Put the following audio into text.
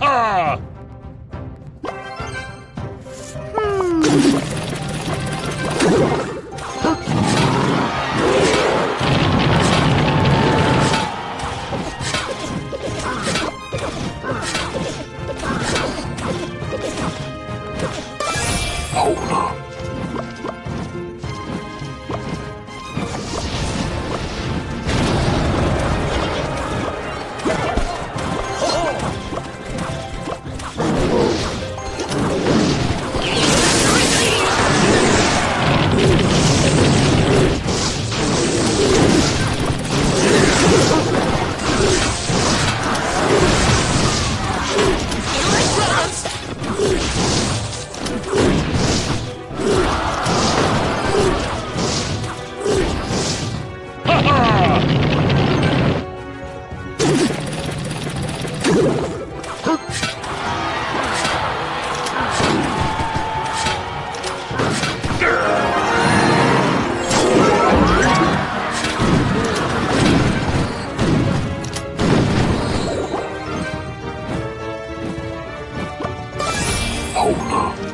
ha! Ha 好了